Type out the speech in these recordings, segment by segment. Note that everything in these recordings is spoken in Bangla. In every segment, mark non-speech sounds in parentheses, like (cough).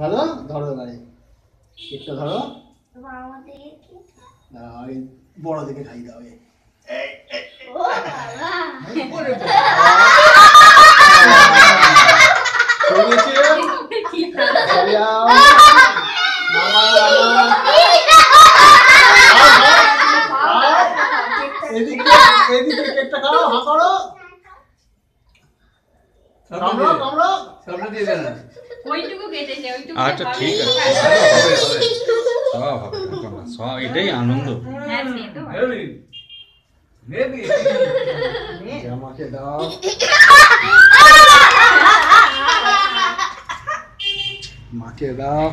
ভালো? ধরো গাড়ি কেকটা ধরো। বড় দিকে খাই দাও। এদিকে কেকটা কামড়ো সবটা দিয়ে দেন। ওইটুকু কেটেছে ওইটুকু আচ্ছা ঠিক আছে। সব হবে সব এটাই আনন্দ। হ্যাঁ আমাকে দাও। মাকে দাও।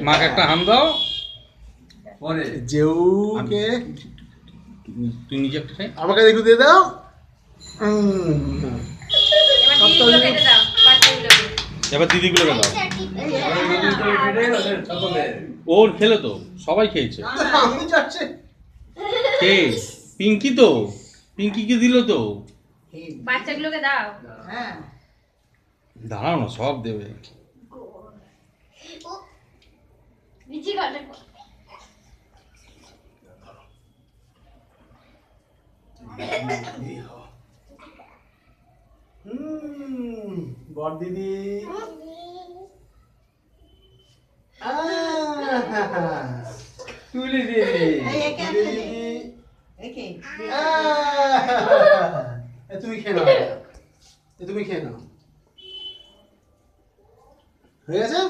মাকে একটা হাম দাও। পরে। জেউকে। তুই নিজে একটা আমাকে একটু দিয়ে দাও। উম। এবার দিদিগুলো সকলে ওর খেলে তো সবাই খেয়েছে। আমি যাচ্ছে কে? পিঙ্কি তো? পিঙ্কিকে দিল তো। বাচ্চাগুলোকে দাও। দাঁড়াও না সব দেবে। কাটে (laughs) হুম বর দিদি। তুলি দিদি। তুমি খেয়ে নাও। এ তুমি খেয়ে নাও। হয়ে গেছে?